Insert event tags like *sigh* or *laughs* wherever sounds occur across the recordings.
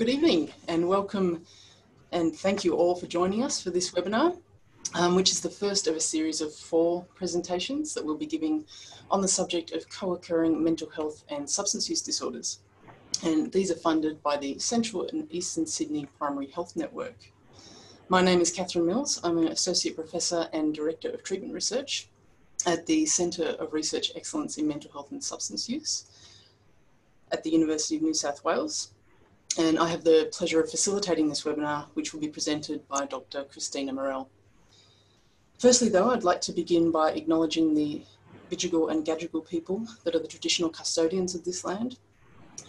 Good evening and welcome and thank you all for joining us for this webinar, um, which is the first of a series of four presentations that we'll be giving on the subject of co-occurring mental health and substance use disorders. And these are funded by the Central and Eastern Sydney Primary Health Network. My name is Katherine Mills. I'm an Associate Professor and Director of Treatment Research at the Centre of Research Excellence in Mental Health and Substance Use at the University of New South Wales. And I have the pleasure of facilitating this webinar, which will be presented by Dr. Christina Marel. Firstly, though, I'd like to begin by acknowledging the Bidjigal and Gadigal people that are the traditional custodians of this land.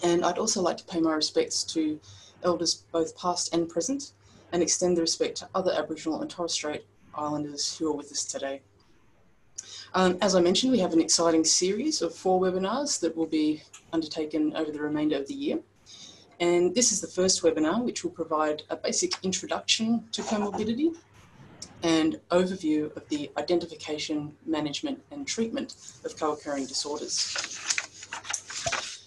And I'd also like to pay my respects to elders both past and present and extend the respect to other Aboriginal and Torres Strait Islanders who are with us today. Um, as I mentioned, we have an exciting series of four webinars that will be undertaken over the remainder of the year. And this is the first webinar, which will provide a basic introduction to comorbidity and overview of the identification, management and treatment of co-occurring disorders.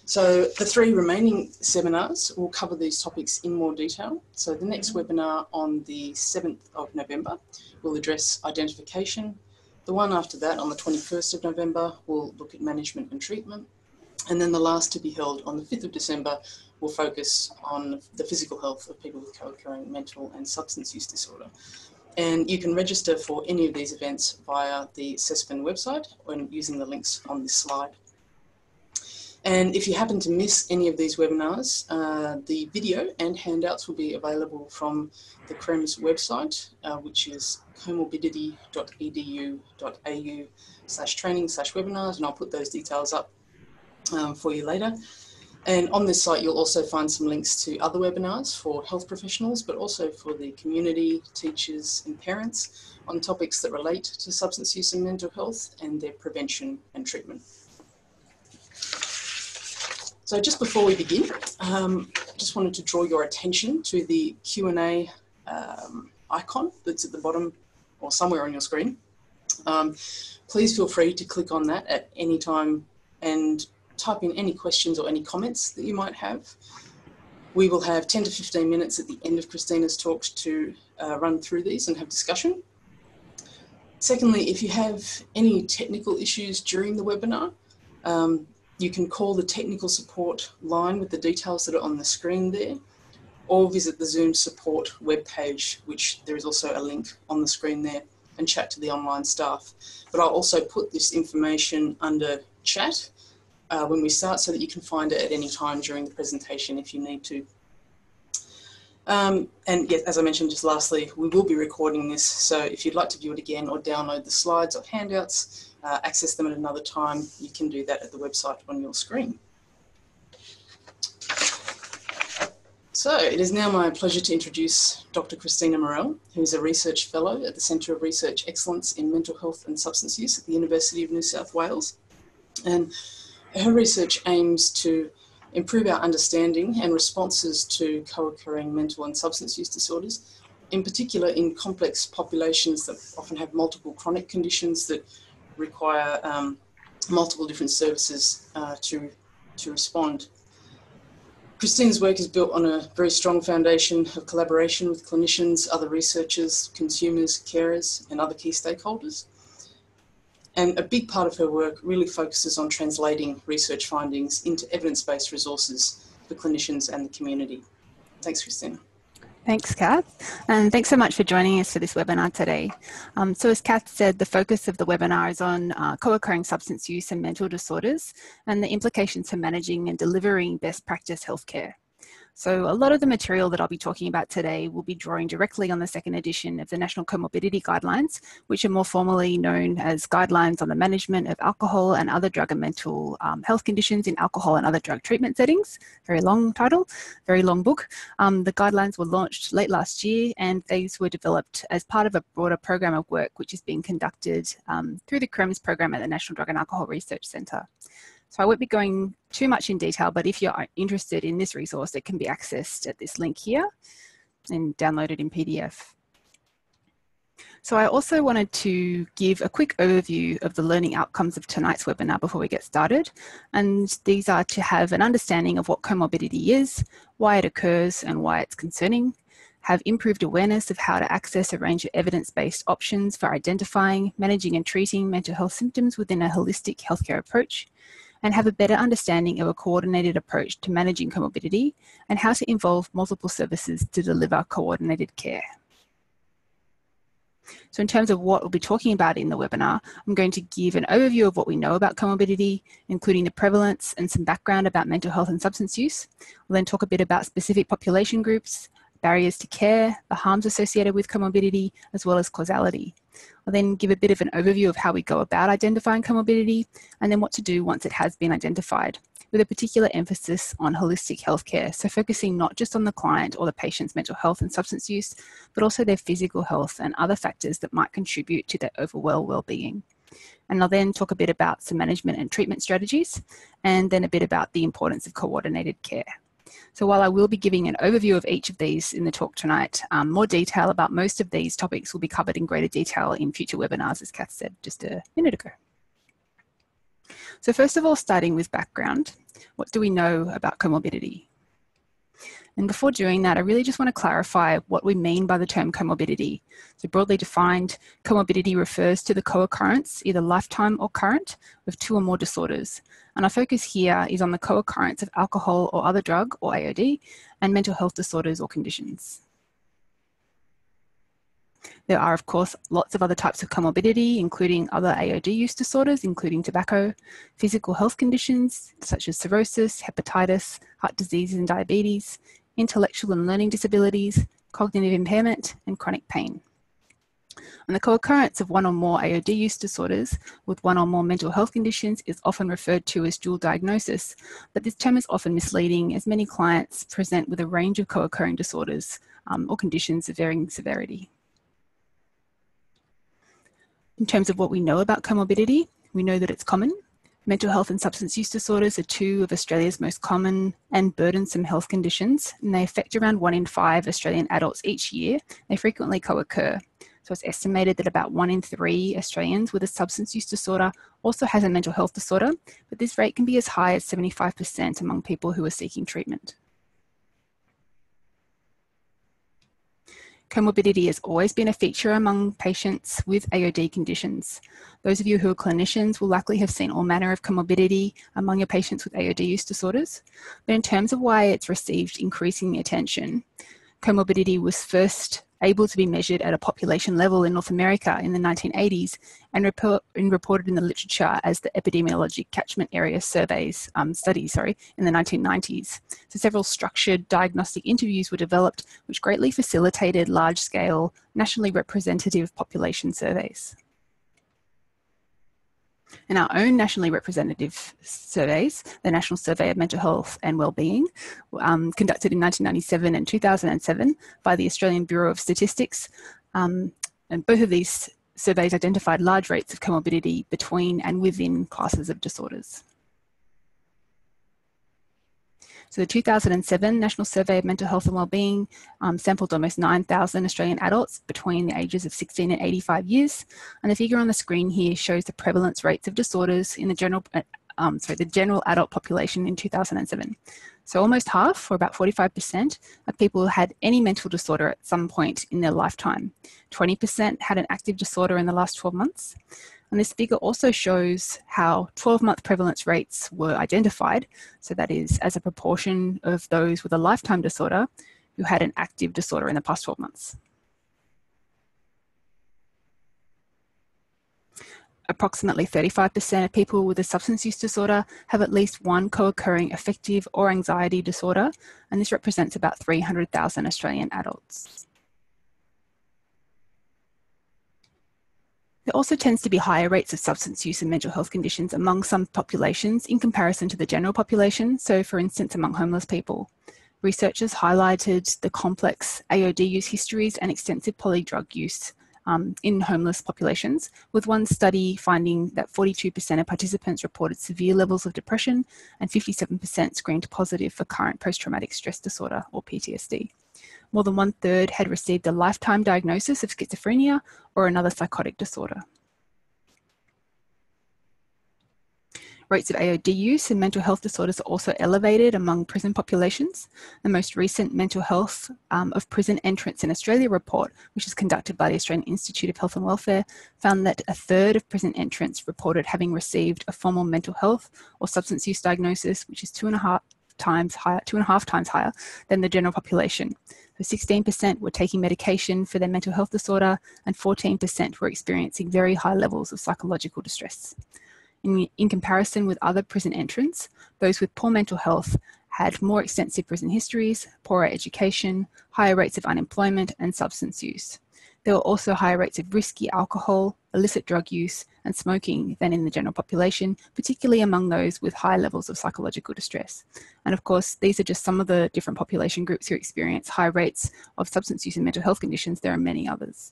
So the three remaining seminars will cover these topics in more detail. So the next mm-hmm. webinar on the 7th of November will address identification, the one after that, on the 21st of November, will look at management and treatment. And then the last to be held on the 5th of December will focus on the physical health of people with co-occurring mental and substance use disorder. And you can register for any of these events via the CESPHN website when using the links on this slide. And if you happen to miss any of these webinars, uh, the video and handouts will be available from the CREMS website, uh, which is comorbidity.edu.au slash training slash webinars, and I'll put those details up um, for you later. And on this site, you'll also find some links to other webinars for health professionals, but also for the community, teachers and parents on topics that relate to substance use and mental health and their prevention and treatment. So just before we begin, um, I just wanted to draw your attention to the Q&A um, icon that's at the bottom or somewhere on your screen. Um, please feel free to click on that at any time and type in any questions or any comments that you might have. We will have 10 to 15 minutes at the end of Christina's talks to uh, run through these and have discussion. Secondly, if you have any technical issues during the webinar, um, you can call the technical support line with the details that are on the screen there, or visit the Zoom support webpage, which there is also a link on the screen there, and chat to the online staff. But I'll also put this information under chat uh, when we start so that you can find it at any time during the presentation if you need to. Um, and yes, as I mentioned just lastly, we will be recording this, so if you'd like to view it again or download the slides or handouts, uh, access them at another time, you can do that at the website on your screen. So it is now my pleasure to introduce Dr. Christina Marel, who is a research fellow at the Centre of Research Excellence in Mental Health and Substance Use at the University of New South Wales. And her research aims to improve our understanding and responses to co-occurring mental and substance use disorders, in particular in complex populations that often have multiple chronic conditions that require um, multiple different services uh, to, to respond. Christine's work is built on a very strong foundation of collaboration with clinicians, other researchers, consumers, carers, and other key stakeholders. And a big part of her work really focuses on translating research findings into evidence-based resources for clinicians and the community. Thanks, Christina. Thanks, Kath. And thanks so much for joining us for this webinar today. Um, so as Kath said, the focus of the webinar is on uh, co-occurring substance use and mental disorders and the implications for managing and delivering best practice healthcare. So a lot of the material that I'll be talking about today will be drawing directly on the second edition of the National Comorbidity Guidelines, which are more formally known as Guidelines on the Management of Alcohol and Other Drug and Mental um, Health Conditions in Alcohol and Other Drug Treatment Settings. Very long title, very long book. Um, the guidelines were launched late last year and these were developed as part of a broader program of work which is being conducted um, through the CREMS program at the National Drug and Alcohol Research Centre. So I won't be going too much in detail, but if you're interested in this resource, it can be accessed at this link here and downloaded in PDF. So I also wanted to give a quick overview of the learning outcomes of tonight's webinar before we get started. And these are to have an understanding of what comorbidity is, why it occurs and why it's concerning, have improved awareness of how to access a range of evidence-based options for identifying, managing and treating mental health symptoms within a holistic healthcare approach, and have a better understanding of a coordinated approach to managing comorbidity and how to involve multiple services to deliver coordinated care. So in terms of what we'll be talking about in the webinar, I'm going to give an overview of what we know about comorbidity, including the prevalence and some background about mental health and substance use. We'll then talk a bit about specific population groups, barriers to care, the harms associated with comorbidity, as well as causality. I'll then give a bit of an overview of how we go about identifying comorbidity and then what to do once it has been identified with a particular emphasis on holistic healthcare. So, focusing not just on the client or the patient's mental health and substance use, but also their physical health and other factors that might contribute to their overall well being. And I'll then talk a bit about some management and treatment strategies, and then a bit about the importance of coordinated care. So while I will be giving an overview of each of these in the talk tonight, um, more detail about most of these topics will be covered in greater detail in future webinars, as Kath said just a minute ago. So first of all, starting with background, what do we know about comorbidity? And before doing that, I really just want to clarify what we mean by the term comorbidity. So broadly defined, comorbidity refers to the co-occurrence, either lifetime or current, of two or more disorders. And our focus here is on the co-occurrence of alcohol or other drug, or AOD, and mental health disorders or conditions. There are, of course, lots of other types of comorbidity, including other AOD use disorders, including tobacco, physical health conditions such as cirrhosis, hepatitis, heart disease and diabetes, intellectual and learning disabilities, cognitive impairment, and chronic pain. And the co-occurrence of one or more AOD use disorders with one or more mental health conditions is often referred to as dual diagnosis, but this term is often misleading as many clients present with a range of co-occurring disorders um, or conditions of varying severity. In terms of what we know about comorbidity, we know that it's common. Mental health and substance use disorders are two of Australia's most common and burdensome health conditions, and they affect around one in five Australian adults each year. They frequently co occur. So it's estimated that about one in three Australians with a substance use disorder also has a mental health disorder, but this rate can be as high as 75% among people who are seeking treatment. Comorbidity has always been a feature among patients with AOD conditions. Those of you who are clinicians will likely have seen all manner of comorbidity among your patients with AOD use disorders. But in terms of why it's received increasing attention, comorbidity was first able to be measured at a population level in North America in the 1980s and, report, and reported in the literature as the epidemiologic catchment area surveys um, study sorry, in the 1990s. So several structured diagnostic interviews were developed which greatly facilitated large-scale nationally representative population surveys. In our own nationally representative surveys, the National Survey of Mental Health and Wellbeing, um, conducted in 1997 and 2007 by the Australian Bureau of Statistics, um, and both of these surveys identified large rates of comorbidity between and within classes of disorders. So the 2007 National Survey of Mental Health and Wellbeing um, sampled almost 9,000 Australian adults between the ages of 16 and 85 years. And the figure on the screen here shows the prevalence rates of disorders in the general, uh, um, sorry, the general adult population in 2007. So almost half, or about 45%, of people had any mental disorder at some point in their lifetime. 20% had an active disorder in the last 12 months, and this figure also shows how 12 month prevalence rates were identified. So, that is as a proportion of those with a lifetime disorder who had an active disorder in the past 12 months. Approximately 35% of people with a substance use disorder have at least one co occurring affective or anxiety disorder, and this represents about 300,000 Australian adults. There also tends to be higher rates of substance use and mental health conditions among some populations in comparison to the general population, so for instance among homeless people. Researchers highlighted the complex AOD use histories and extensive polydrug use um, in homeless populations, with one study finding that 42% of participants reported severe levels of depression and 57% screened positive for current post traumatic stress disorder or PTSD more than one third had received a lifetime diagnosis of schizophrenia or another psychotic disorder. Rates of AOD use and mental health disorders are also elevated among prison populations. The most recent Mental Health um, of Prison Entrants in Australia report, which is conducted by the Australian Institute of Health and Welfare, found that a third of prison entrants reported having received a formal mental health or substance use diagnosis, which is two and a half times higher, two and a half times higher than the general population. So 16% were taking medication for their mental health disorder, and 14% were experiencing very high levels of psychological distress. In, in comparison with other prison entrants, those with poor mental health had more extensive prison histories, poorer education, higher rates of unemployment, and substance use. There were also higher rates of risky alcohol, illicit drug use, and smoking than in the general population, particularly among those with high levels of psychological distress. And of course, these are just some of the different population groups who experience high rates of substance use and mental health conditions. There are many others.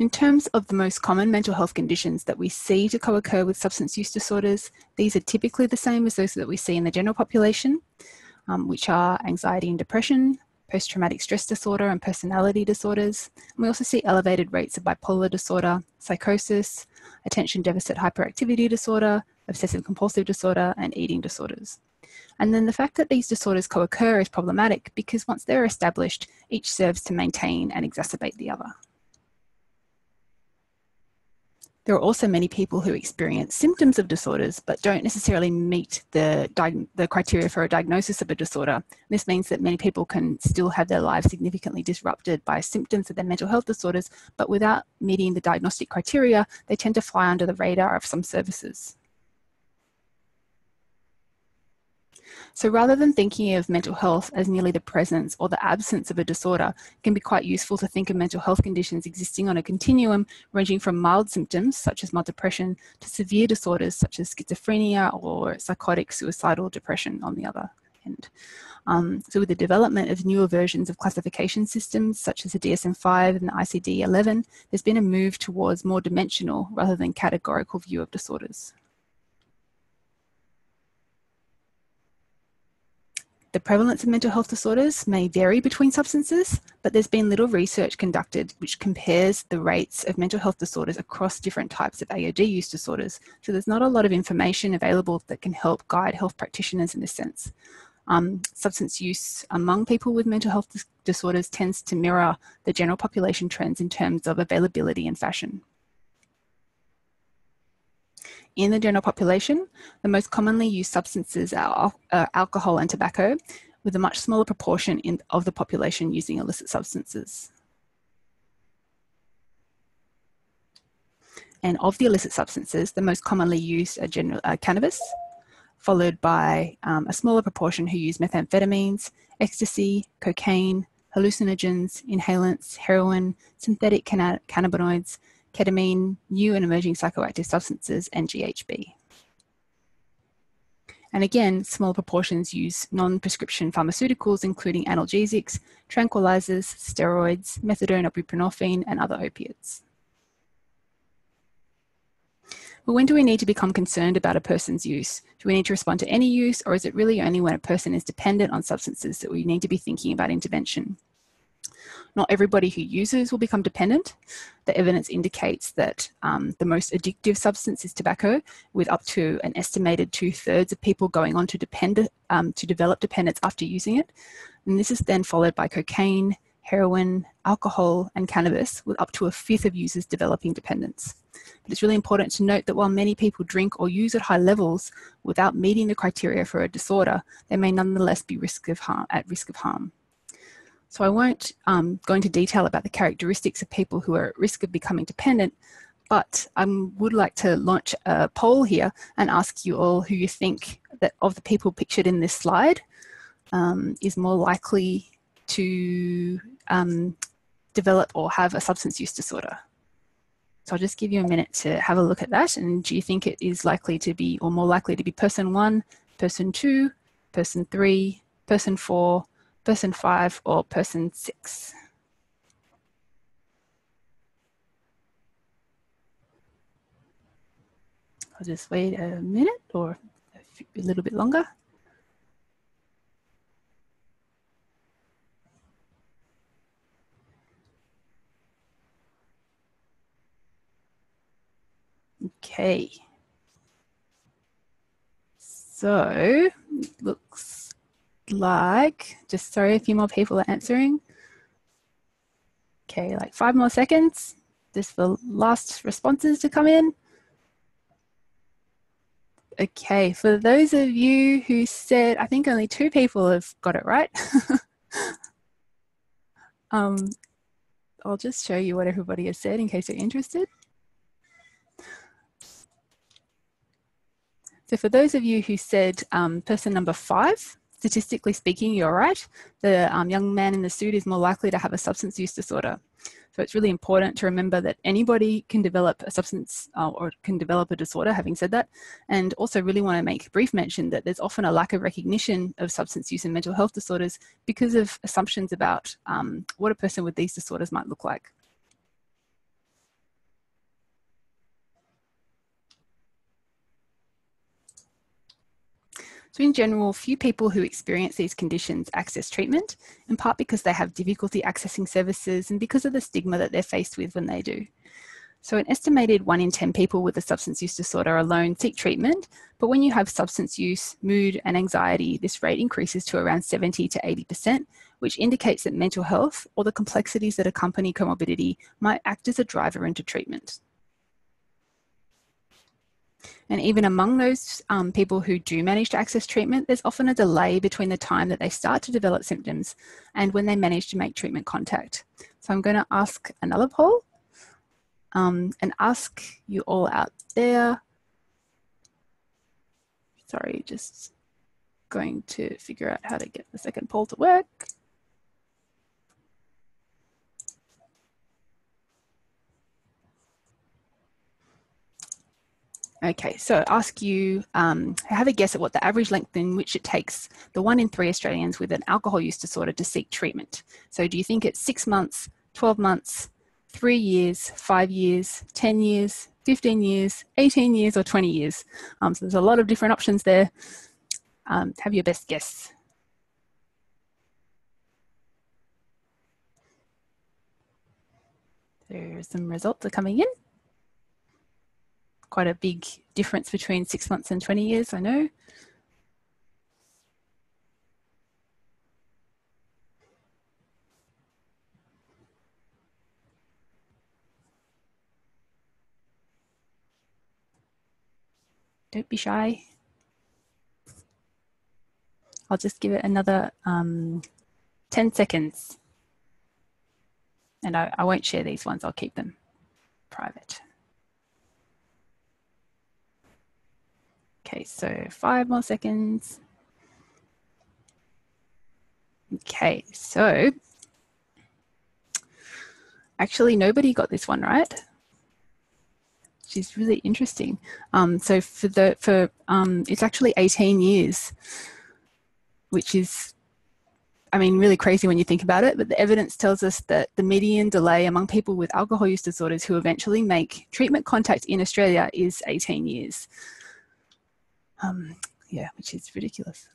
In terms of the most common mental health conditions that we see to co-occur with substance use disorders, these are typically the same as those that we see in the general population, um, which are anxiety and depression, post-traumatic stress disorder and personality disorders. And we also see elevated rates of bipolar disorder, psychosis, attention deficit hyperactivity disorder, obsessive compulsive disorder, and eating disorders. And then the fact that these disorders co-occur is problematic because once they're established, each serves to maintain and exacerbate the other. There are also many people who experience symptoms of disorders but don't necessarily meet the, the criteria for a diagnosis of a disorder. This means that many people can still have their lives significantly disrupted by symptoms of their mental health disorders, but without meeting the diagnostic criteria, they tend to fly under the radar of some services. So rather than thinking of mental health as merely the presence or the absence of a disorder, it can be quite useful to think of mental health conditions existing on a continuum ranging from mild symptoms such as mild depression to severe disorders such as schizophrenia or psychotic suicidal depression on the other end. Um, so with the development of newer versions of classification systems such as the DSM-5 and the ICD-11, there's been a move towards more dimensional rather than categorical view of disorders. The prevalence of mental health disorders may vary between substances, but there's been little research conducted which compares the rates of mental health disorders across different types of AOD use disorders. So there's not a lot of information available that can help guide health practitioners in this sense. Um, substance use among people with mental health dis disorders tends to mirror the general population trends in terms of availability and fashion. In the general population, the most commonly used substances are uh, alcohol and tobacco, with a much smaller proportion in, of the population using illicit substances. And of the illicit substances, the most commonly used are general, uh, cannabis, followed by um, a smaller proportion who use methamphetamines, ecstasy, cocaine, hallucinogens, inhalants, heroin, synthetic cannabinoids, ketamine, new and emerging psychoactive substances, and GHB. And again, small proportions use non-prescription pharmaceuticals, including analgesics, tranquilizers, steroids, methadone or buprenorphine, and other opiates. But when do we need to become concerned about a person's use? Do we need to respond to any use, or is it really only when a person is dependent on substances that we need to be thinking about intervention? Not everybody who uses will become dependent. The evidence indicates that um, the most addictive substance is tobacco, with up to an estimated two thirds of people going on to, depend, um, to develop dependence after using it. And this is then followed by cocaine, heroin, alcohol, and cannabis, with up to a fifth of users developing dependence. But it's really important to note that while many people drink or use at high levels without meeting the criteria for a disorder, they may nonetheless be risk of harm, at risk of harm. So I won't um, go into detail about the characteristics of people who are at risk of becoming dependent, but I would like to launch a poll here and ask you all who you think that of the people pictured in this slide um, is more likely to um, develop or have a substance use disorder. So I'll just give you a minute to have a look at that. And do you think it is likely to be, or more likely to be person one, person two, person three, person four, person five or person six. I'll just wait a minute or a little bit longer. Okay. So, look, like, just sorry, a few more people are answering. Okay, like five more seconds. Just for last responses to come in. Okay, for those of you who said, I think only two people have got it right. *laughs* um, I'll just show you what everybody has said in case you're interested. So for those of you who said um, person number five, statistically speaking, you're right. The um, young man in the suit is more likely to have a substance use disorder. So it's really important to remember that anybody can develop a substance uh, or can develop a disorder, having said that. And also really want to make a brief mention that there's often a lack of recognition of substance use and mental health disorders because of assumptions about um, what a person with these disorders might look like. So in general, few people who experience these conditions access treatment, in part because they have difficulty accessing services and because of the stigma that they're faced with when they do. So an estimated one in 10 people with a substance use disorder alone seek treatment, but when you have substance use, mood and anxiety, this rate increases to around 70 to 80%, which indicates that mental health or the complexities that accompany comorbidity might act as a driver into treatment. And even among those um, people who do manage to access treatment, there's often a delay between the time that they start to develop symptoms and when they manage to make treatment contact. So I'm going to ask another poll um, and ask you all out there. Sorry, just going to figure out how to get the second poll to work. Okay, so ask you, um, have a guess at what the average length in which it takes the one in three Australians with an alcohol use disorder to seek treatment. So do you think it's six months, 12 months, three years, five years, 10 years, 15 years, 18 years, or 20 years? Um, so there's a lot of different options there. Um, have your best guess. There's some results are coming in quite a big difference between six months and 20 years, I know. Don't be shy. I'll just give it another um, 10 seconds. And I, I won't share these ones, I'll keep them private. Okay, so five more seconds. Okay, so actually nobody got this one right. She's really interesting. Um, so for the for um, it's actually 18 years, which is, I mean, really crazy when you think about it. But the evidence tells us that the median delay among people with alcohol use disorders who eventually make treatment contact in Australia is 18 years. Um, yeah, which is ridiculous.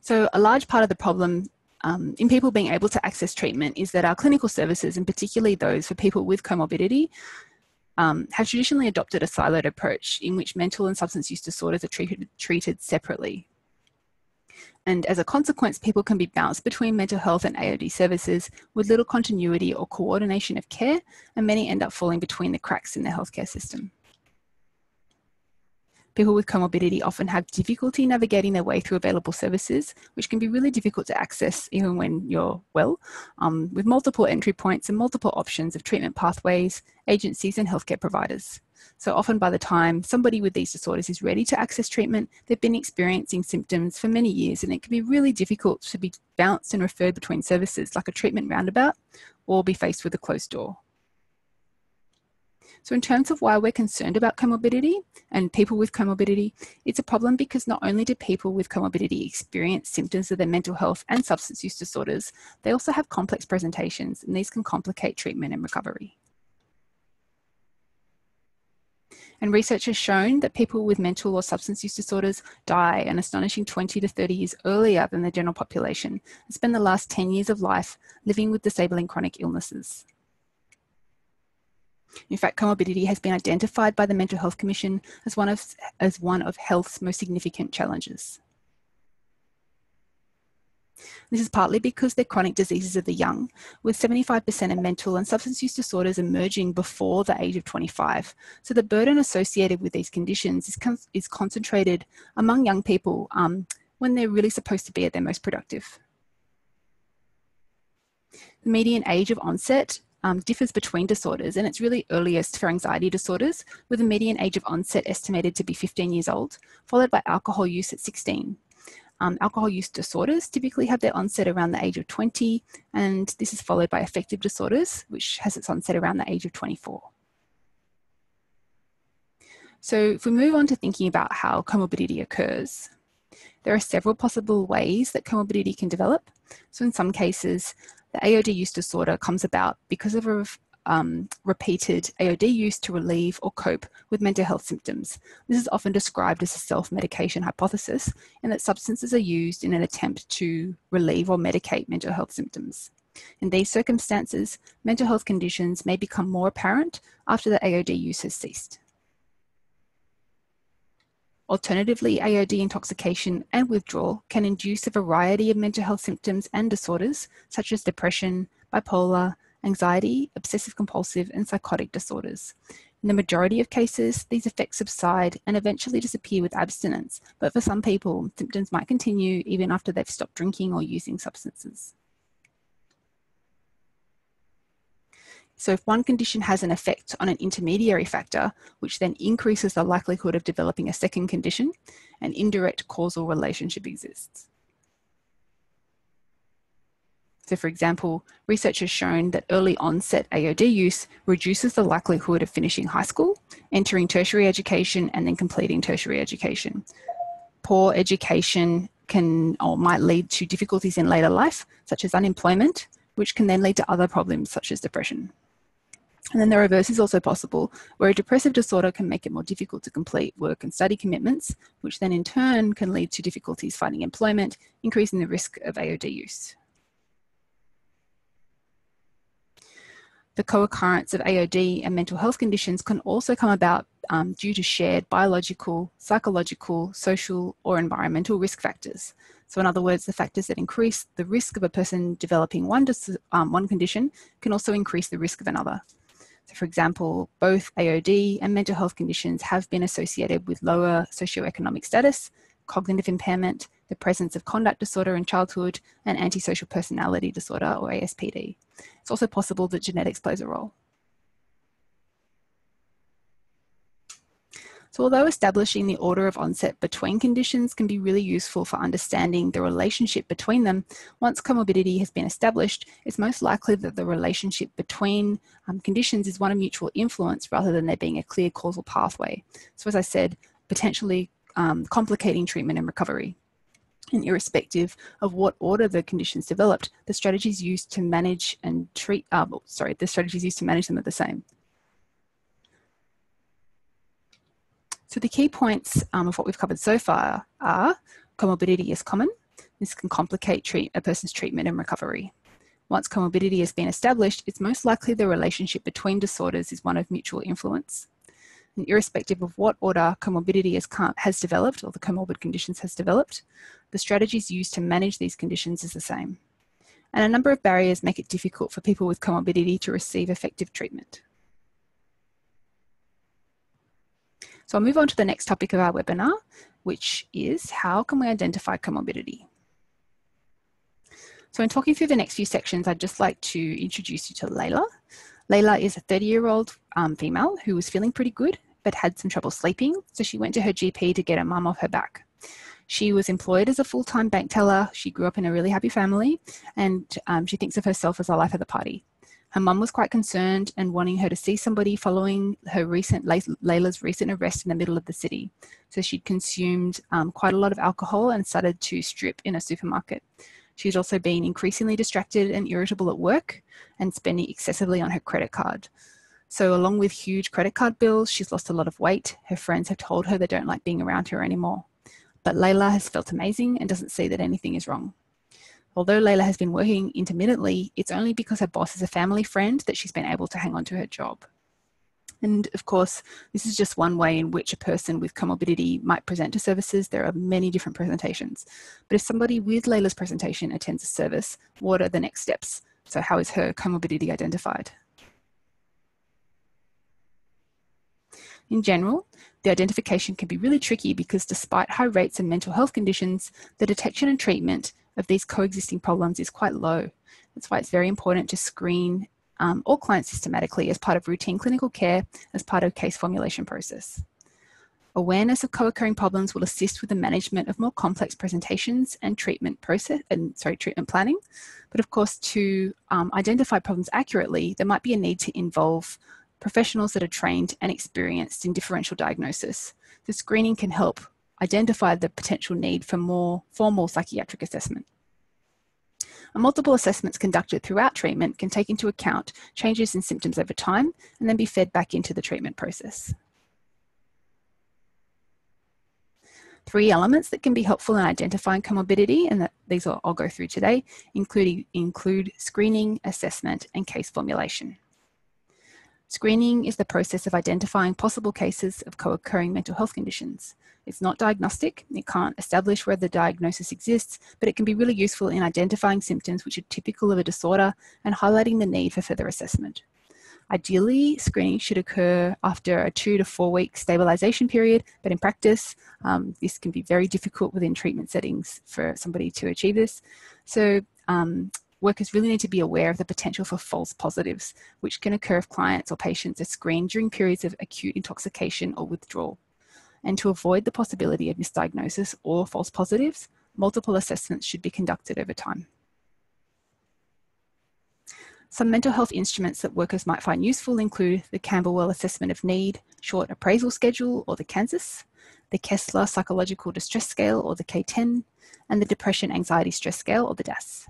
So a large part of the problem um, in people being able to access treatment is that our clinical services, and particularly those for people with comorbidity, um, have traditionally adopted a siloed approach in which mental and substance use disorders are treated, treated separately. And as a consequence, people can be bounced between mental health and AOD services with little continuity or coordination of care, and many end up falling between the cracks in the healthcare system. People with comorbidity often have difficulty navigating their way through available services, which can be really difficult to access even when you're well, um, with multiple entry points and multiple options of treatment pathways, agencies, and healthcare providers. So often by the time somebody with these disorders is ready to access treatment, they've been experiencing symptoms for many years and it can be really difficult to be bounced and referred between services like a treatment roundabout or be faced with a closed door. So in terms of why we're concerned about comorbidity and people with comorbidity, it's a problem because not only do people with comorbidity experience symptoms of their mental health and substance use disorders, they also have complex presentations and these can complicate treatment and recovery. And research has shown that people with mental or substance use disorders die an astonishing 20 to 30 years earlier than the general population and spend the last 10 years of life living with disabling chronic illnesses. In fact, comorbidity has been identified by the Mental Health Commission as one of, as one of health's most significant challenges. This is partly because they're chronic diseases of the young, with 75% of mental and substance use disorders emerging before the age of 25. So the burden associated with these conditions is, con is concentrated among young people um, when they're really supposed to be at their most productive. The median age of onset um, differs between disorders and it's really earliest for anxiety disorders with a median age of onset estimated to be 15 years old, followed by alcohol use at 16. Um, alcohol use disorders typically have their onset around the age of 20, and this is followed by affective disorders, which has its onset around the age of 24. So if we move on to thinking about how comorbidity occurs, there are several possible ways that comorbidity can develop. So in some cases, the AOD use disorder comes about because of a um, repeated AOD use to relieve or cope with mental health symptoms. This is often described as a self medication hypothesis, in that substances are used in an attempt to relieve or medicate mental health symptoms. In these circumstances, mental health conditions may become more apparent after the AOD use has ceased. Alternatively, AOD intoxication and withdrawal can induce a variety of mental health symptoms and disorders, such as depression, bipolar, anxiety, obsessive compulsive, and psychotic disorders. In the majority of cases, these effects subside and eventually disappear with abstinence, but for some people, symptoms might continue even after they've stopped drinking or using substances. So if one condition has an effect on an intermediary factor, which then increases the likelihood of developing a second condition, an indirect causal relationship exists. So for example, research has shown that early onset AOD use reduces the likelihood of finishing high school, entering tertiary education, and then completing tertiary education. Poor education can or might lead to difficulties in later life, such as unemployment, which can then lead to other problems such as depression. And then the reverse is also possible, where a depressive disorder can make it more difficult to complete work and study commitments, which then in turn can lead to difficulties finding employment, increasing the risk of AOD use. The co-occurrence of AOD and mental health conditions can also come about um, due to shared biological, psychological, social, or environmental risk factors. So in other words, the factors that increase the risk of a person developing one, um, one condition can also increase the risk of another. So for example, both AOD and mental health conditions have been associated with lower socioeconomic status, cognitive impairment, the presence of conduct disorder in childhood, and antisocial personality disorder or ASPD. It's also possible that genetics plays a role. So although establishing the order of onset between conditions can be really useful for understanding the relationship between them, once comorbidity has been established, it's most likely that the relationship between um, conditions is one of mutual influence rather than there being a clear causal pathway. So as I said, potentially um, complicating treatment and recovery. And irrespective of what order the conditions developed, the strategies used to manage and treat, uh, sorry, the strategies used to manage them are the same. So the key points um, of what we've covered so far are comorbidity is common. This can complicate treat, a person's treatment and recovery. Once comorbidity has been established, it's most likely the relationship between disorders is one of mutual influence. And irrespective of what order comorbidity has, has developed or the comorbid conditions has developed, the strategies used to manage these conditions is the same. And a number of barriers make it difficult for people with comorbidity to receive effective treatment. So I'll move on to the next topic of our webinar, which is how can we identify comorbidity? So in talking through the next few sections, I'd just like to introduce you to Layla. Layla is a 30-year-old um, female who was feeling pretty good, but had some trouble sleeping. So she went to her GP to get her mum off her back. She was employed as a full-time bank teller. She grew up in a really happy family, and um, she thinks of herself as a life of the party. Her mum was quite concerned and wanting her to see somebody following her recent Layla's recent arrest in the middle of the city. So she'd consumed um, quite a lot of alcohol and started to strip in a supermarket. She's also been increasingly distracted and irritable at work and spending excessively on her credit card. So, along with huge credit card bills, she's lost a lot of weight. Her friends have told her they don't like being around her anymore. But Layla has felt amazing and doesn't see that anything is wrong. Although Layla has been working intermittently, it's only because her boss is a family friend that she's been able to hang on to her job. And of course, this is just one way in which a person with comorbidity might present to services. There are many different presentations. But if somebody with Layla's presentation attends a service, what are the next steps? So how is her comorbidity identified? In general, the identification can be really tricky because despite high rates of mental health conditions, the detection and treatment of these coexisting problems is quite low. That's why it's very important to screen um, all clients systematically as part of routine clinical care as part of case formulation process. Awareness of co-occurring problems will assist with the management of more complex presentations and treatment process and sorry treatment planning. But of course, to um, identify problems accurately, there might be a need to involve professionals that are trained and experienced in differential diagnosis. The screening can help identify the potential need for more formal psychiatric assessment. multiple assessments conducted throughout treatment can take into account changes in symptoms over time and then be fed back into the treatment process. Three elements that can be helpful in identifying comorbidity, and that these I'll go through today, including include screening, assessment, and case formulation. Screening is the process of identifying possible cases of co-occurring mental health conditions. It's not diagnostic, it can't establish whether the diagnosis exists, but it can be really useful in identifying symptoms which are typical of a disorder and highlighting the need for further assessment. Ideally, screening should occur after a two to four week stabilization period, but in practice, um, this can be very difficult within treatment settings for somebody to achieve this. So um, workers really need to be aware of the potential for false positives, which can occur if clients or patients are screened during periods of acute intoxication or withdrawal. And to avoid the possibility of misdiagnosis or false positives, multiple assessments should be conducted over time. Some mental health instruments that workers might find useful include the Camberwell Assessment of Need Short Appraisal Schedule or the CANSAS, the Kessler Psychological Distress Scale or the K10, and the Depression Anxiety Stress Scale or the DASS.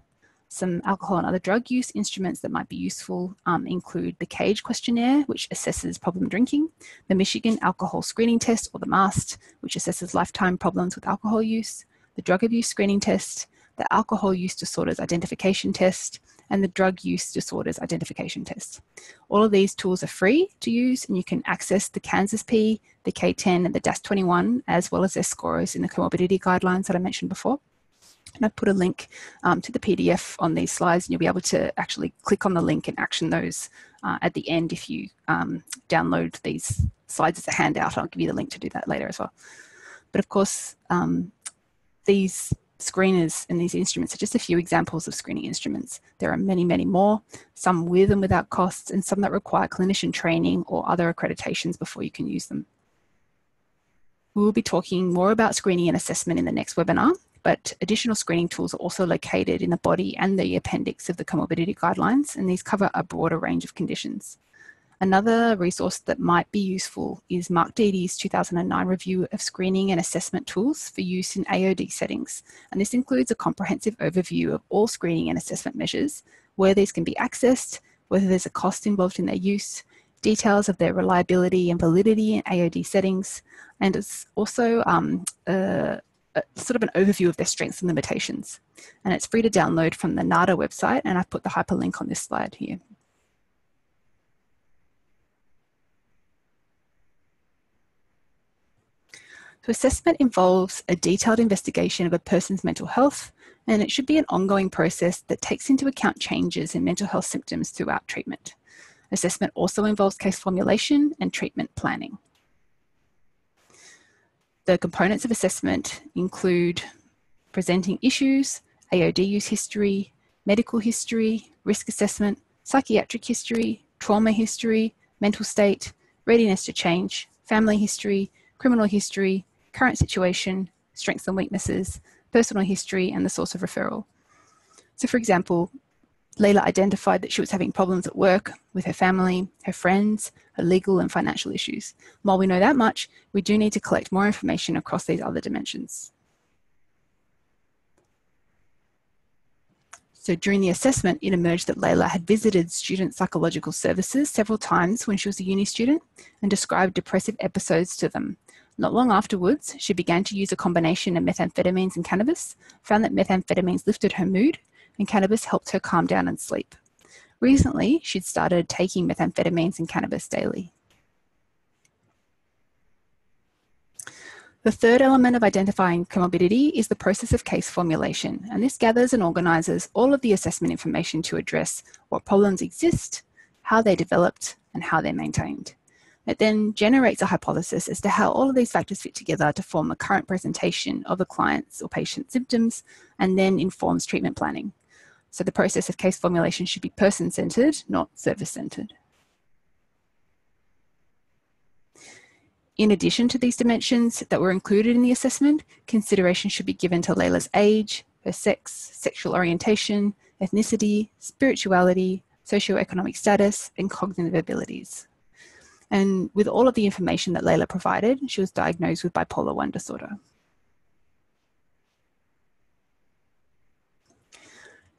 Some alcohol and other drug use instruments that might be useful um, include the CAGE questionnaire, which assesses problem drinking, the Michigan Alcohol Screening Test, or the MAST, which assesses lifetime problems with alcohol use, the Drug Abuse Screening Test, the Alcohol Use Disorders Identification Test, and the Drug Use Disorders Identification Test. All of these tools are free to use, and you can access the CANSAS P, the K10, and the DASS 21, as well as their scores in the comorbidity guidelines that I mentioned before. And I've put a link um, to the PDF on these slides, and you'll be able to actually click on the link and action those uh, at the end if you um, download these slides as a handout. I'll give you the link to do that later as well. But of course, um, these screeners and these instruments are just a few examples of screening instruments. There are many, many more, some with and without costs, and some that require clinician training or other accreditations before you can use them. We will be talking more about screening and assessment in the next webinar, but additional screening tools are also located in the body and the appendix of the comorbidity guidelines, and these cover a broader range of conditions. Another resource that might be useful is Mark Deady's 2009 review of screening and assessment tools for use in AOD settings. And this includes a comprehensive overview of all screening and assessment measures, where these can be accessed, whether there's a cost involved in their use, details of their reliability and validity in AOD settings, and it's also um, sort of an overview of their strengths and limitations. And it's free to download from the NADA website, and I've put the hyperlink on this slide here. So assessment involves a detailed investigation of a person's mental health, and it should be an ongoing process that takes into account changes in mental health symptoms throughout treatment. Assessment also involves case formulation and treatment planning. The components of assessment include presenting issues, AOD use history, medical history, risk assessment, psychiatric history, trauma history, mental state, readiness to change, family history, criminal history, current situation, strengths and weaknesses, personal history, and the source of referral. So, for example, Layla identified that she was having problems at work with her family, her friends, her legal and financial issues. While we know that much, we do need to collect more information across these other dimensions. So during the assessment, it emerged that Layla had visited student psychological services several times when she was a uni student and described depressive episodes to them. Not long afterwards, she began to use a combination of methamphetamines and cannabis, found that methamphetamines lifted her mood, and cannabis helped her calm down and sleep. Recently, she'd started taking methamphetamines and cannabis daily. The third element of identifying comorbidity is the process of case formulation, and this gathers and organises all of the assessment information to address what problems exist, how they developed, and how they're maintained. It then generates a hypothesis as to how all of these factors fit together to form a current presentation of a client's or patient's symptoms and then informs treatment planning. So the process of case formulation should be person centered, not service centered. In addition to these dimensions that were included in the assessment, consideration should be given to Layla's age, her sex, sexual orientation, ethnicity, spirituality, socioeconomic status, and cognitive abilities. And with all of the information that Layla provided, she was diagnosed with bipolar 1 disorder.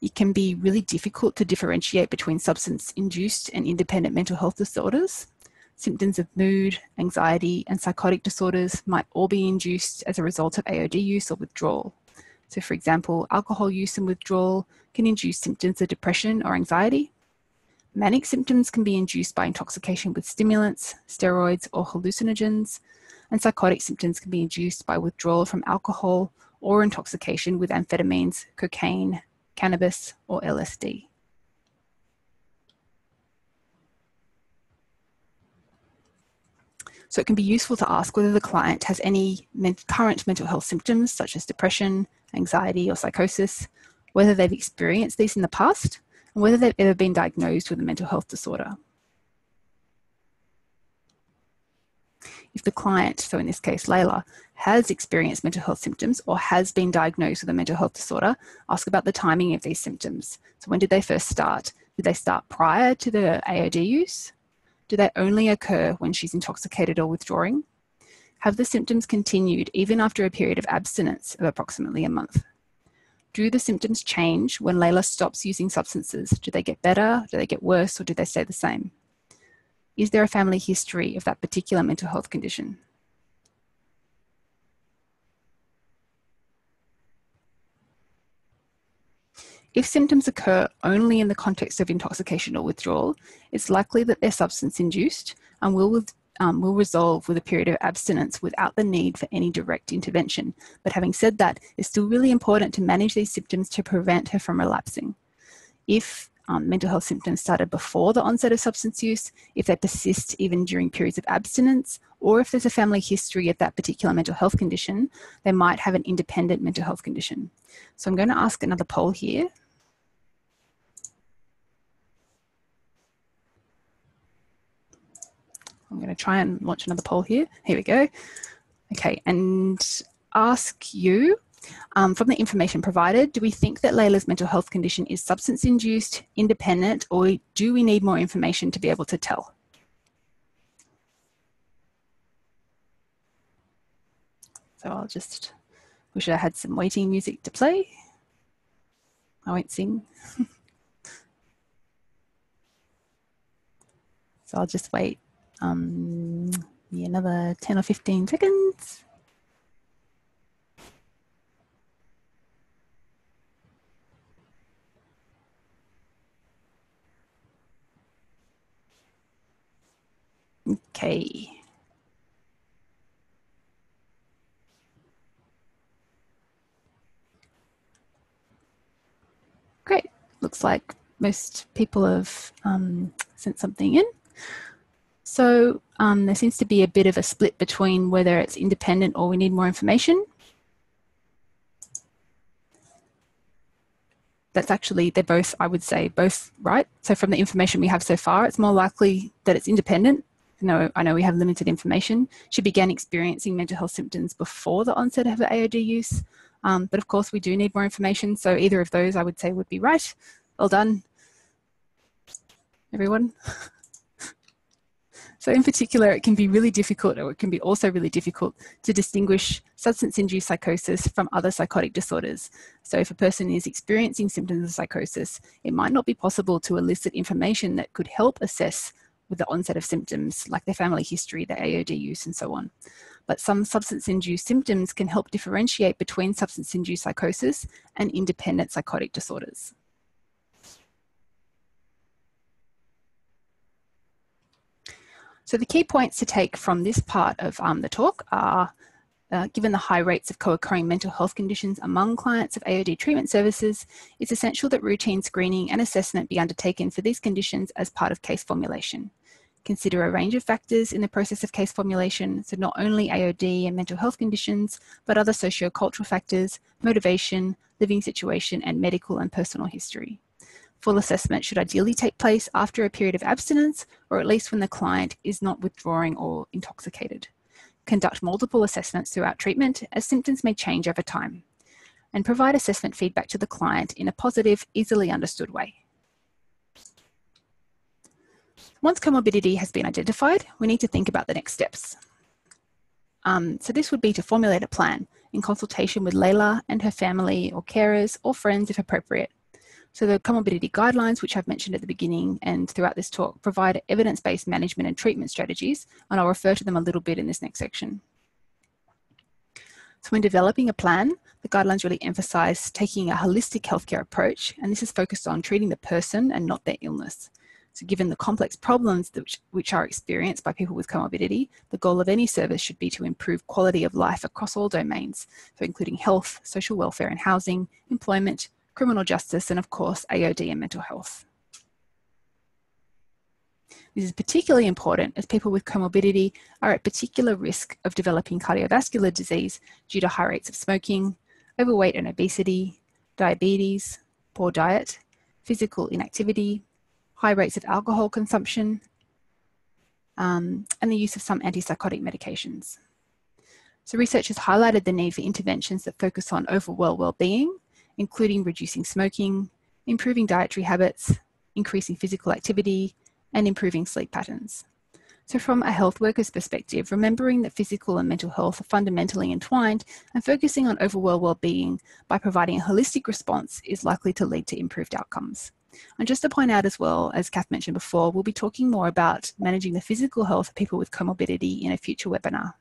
It can be really difficult to differentiate between substance induced and independent mental health disorders. Symptoms of mood, anxiety, and psychotic disorders might all be induced as a result of AOD use or withdrawal. So, for example, alcohol use and withdrawal can induce symptoms of depression or anxiety, Manic symptoms can be induced by intoxication with stimulants, steroids, or hallucinogens, and psychotic symptoms can be induced by withdrawal from alcohol or intoxication with amphetamines, cocaine, cannabis, or LSD. So it can be useful to ask whether the client has any current mental health symptoms such as depression, anxiety, or psychosis, whether they've experienced these in the past, and whether they've ever been diagnosed with a mental health disorder. If the client, so in this case Layla, has experienced mental health symptoms or has been diagnosed with a mental health disorder, ask about the timing of these symptoms. So when did they first start? Did they start prior to the AOD use? Do they only occur when she's intoxicated or withdrawing? Have the symptoms continued even after a period of abstinence of approximately a month? do the symptoms change when Layla stops using substances? Do they get better? Do they get worse? Or do they stay the same? Is there a family history of that particular mental health condition? If symptoms occur only in the context of intoxication or withdrawal, it's likely that they're substance induced and will um, will resolve with a period of abstinence without the need for any direct intervention. But having said that, it's still really important to manage these symptoms to prevent her from relapsing. If um, mental health symptoms started before the onset of substance use, if they persist even during periods of abstinence, or if there's a family history of that particular mental health condition, they might have an independent mental health condition. So I'm going to ask another poll here. I'm going to try and launch another poll here. Here we go. Okay, and ask you um, from the information provided, do we think that Layla's mental health condition is substance induced, independent, or do we need more information to be able to tell? So I'll just wish I had some waiting music to play. I won't sing. *laughs* so I'll just wait um, another 10 or 15 seconds. Okay. Great. Looks like most people have um, sent something in. So um, there seems to be a bit of a split between whether it's independent or we need more information. That's actually, they're both, I would say, both right. So from the information we have so far, it's more likely that it's independent. No, I know we have limited information. She began experiencing mental health symptoms before the onset of her AOD use. Um, but of course, we do need more information. So either of those, I would say, would be right. Well done, everyone. *laughs* So in particular, it can be really difficult or it can be also really difficult to distinguish substance-induced psychosis from other psychotic disorders. So if a person is experiencing symptoms of psychosis, it might not be possible to elicit information that could help assess with the onset of symptoms like their family history, their AOD use and so on. But some substance-induced symptoms can help differentiate between substance-induced psychosis and independent psychotic disorders. So the key points to take from this part of um, the talk are uh, given the high rates of co-occurring mental health conditions among clients of AOD treatment services, it's essential that routine screening and assessment be undertaken for these conditions as part of case formulation. Consider a range of factors in the process of case formulation, so not only AOD and mental health conditions, but other socio-cultural factors, motivation, living situation, and medical and personal history. Full assessment should ideally take place after a period of abstinence or at least when the client is not withdrawing or intoxicated. Conduct multiple assessments throughout treatment as symptoms may change over time. And provide assessment feedback to the client in a positive, easily understood way. Once comorbidity has been identified, we need to think about the next steps. Um, so this would be to formulate a plan in consultation with Layla and her family or carers or friends if appropriate. So the comorbidity guidelines, which I've mentioned at the beginning and throughout this talk, provide evidence-based management and treatment strategies, and I'll refer to them a little bit in this next section. So when developing a plan, the guidelines really emphasize taking a holistic healthcare approach, and this is focused on treating the person and not their illness. So given the complex problems which, which are experienced by people with comorbidity, the goal of any service should be to improve quality of life across all domains, so including health, social welfare and housing, employment, criminal justice, and of course, AOD and mental health. This is particularly important as people with comorbidity are at particular risk of developing cardiovascular disease due to high rates of smoking, overweight and obesity, diabetes, poor diet, physical inactivity, high rates of alcohol consumption, um, and the use of some antipsychotic medications. So research has highlighted the need for interventions that focus on overall well-being, including reducing smoking, improving dietary habits, increasing physical activity, and improving sleep patterns. So from a health worker's perspective, remembering that physical and mental health are fundamentally entwined and focusing on overall well-being by providing a holistic response is likely to lead to improved outcomes. And just to point out as well, as Kath mentioned before, we'll be talking more about managing the physical health of people with comorbidity in a future webinar.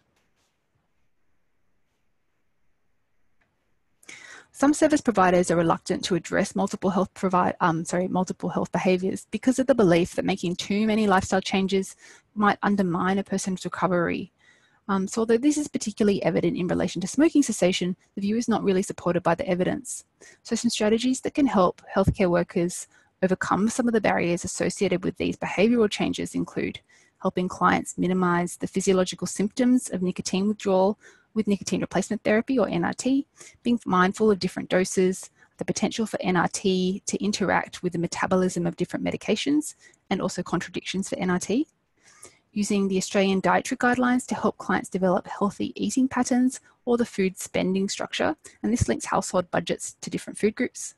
Some service providers are reluctant to address multiple health provide, um, sorry, multiple health behaviours because of the belief that making too many lifestyle changes might undermine a person's recovery. Um, so although this is particularly evident in relation to smoking cessation, the view is not really supported by the evidence. So some strategies that can help healthcare workers overcome some of the barriers associated with these behavioural changes include helping clients minimise the physiological symptoms of nicotine withdrawal with nicotine replacement therapy or NRT, being mindful of different doses, the potential for NRT to interact with the metabolism of different medications, and also contradictions for NRT. Using the Australian dietary guidelines to help clients develop healthy eating patterns or the food spending structure, and this links household budgets to different food groups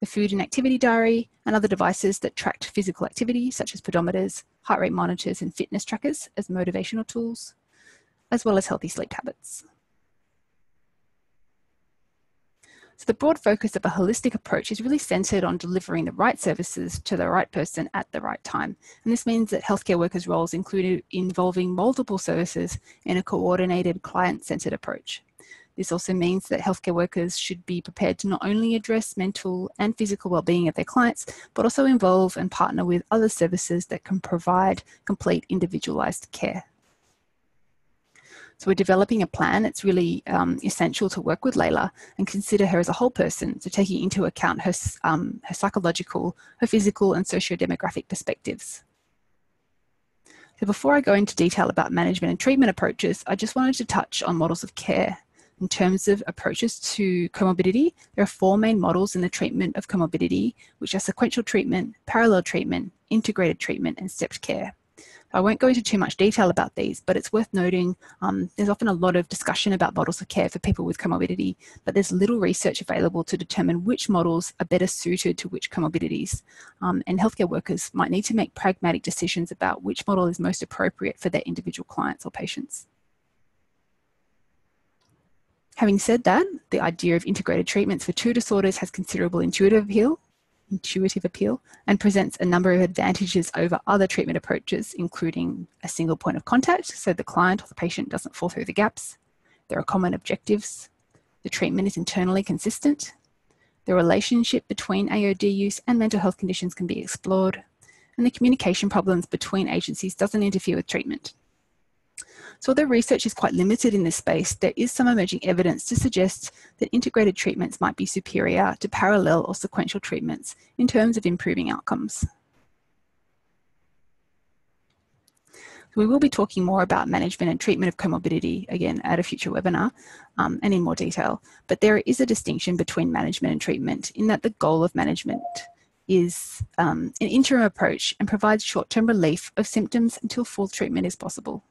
the food and activity diary, and other devices that tracked physical activity, such as pedometers, heart rate monitors, and fitness trackers as motivational tools, as well as healthy sleep habits. So the broad focus of a holistic approach is really centered on delivering the right services to the right person at the right time. And this means that healthcare workers' roles include involving multiple services in a coordinated client-centered approach. This also means that healthcare workers should be prepared to not only address mental and physical well-being of their clients, but also involve and partner with other services that can provide complete individualized care. So we're developing a plan. It's really um, essential to work with Layla and consider her as a whole person. So taking into account her, um, her psychological, her physical and socio-demographic perspectives. So before I go into detail about management and treatment approaches, I just wanted to touch on models of care in terms of approaches to comorbidity, there are four main models in the treatment of comorbidity, which are sequential treatment, parallel treatment, integrated treatment, and stepped care. I won't go into too much detail about these, but it's worth noting um, there's often a lot of discussion about models of care for people with comorbidity, but there's little research available to determine which models are better suited to which comorbidities. Um, and healthcare workers might need to make pragmatic decisions about which model is most appropriate for their individual clients or patients. Having said that, the idea of integrated treatments for two disorders has considerable intuitive appeal, intuitive appeal and presents a number of advantages over other treatment approaches, including a single point of contact so the client or the patient doesn't fall through the gaps. There are common objectives. The treatment is internally consistent. The relationship between AOD use and mental health conditions can be explored. And the communication problems between agencies doesn't interfere with treatment. So although research is quite limited in this space, there is some emerging evidence to suggest that integrated treatments might be superior to parallel or sequential treatments in terms of improving outcomes. we will be talking more about management and treatment of comorbidity again at a future webinar um, and in more detail. But there is a distinction between management and treatment in that the goal of management is um, an interim approach and provides short-term relief of symptoms until full treatment is possible.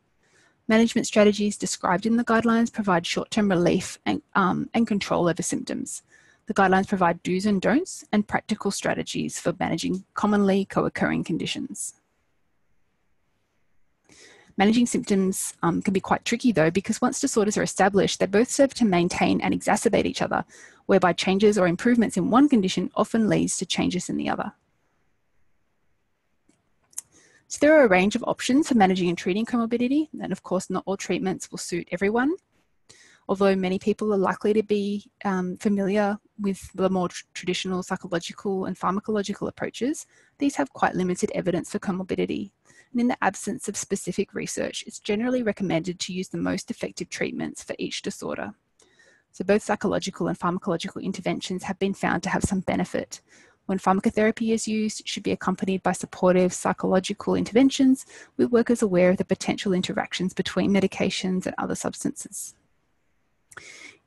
Management strategies described in the guidelines provide short-term relief and, um, and control over symptoms. The guidelines provide do's and don'ts and practical strategies for managing commonly co-occurring conditions. Managing symptoms um, can be quite tricky though, because once disorders are established, they both serve to maintain and exacerbate each other, whereby changes or improvements in one condition often leads to changes in the other. So there are a range of options for managing and treating comorbidity, and of course not all treatments will suit everyone. Although many people are likely to be um, familiar with the more tr traditional psychological and pharmacological approaches, these have quite limited evidence for comorbidity, and in the absence of specific research, it's generally recommended to use the most effective treatments for each disorder. So both psychological and pharmacological interventions have been found to have some benefit. When pharmacotherapy is used, should be accompanied by supportive psychological interventions with workers aware of the potential interactions between medications and other substances.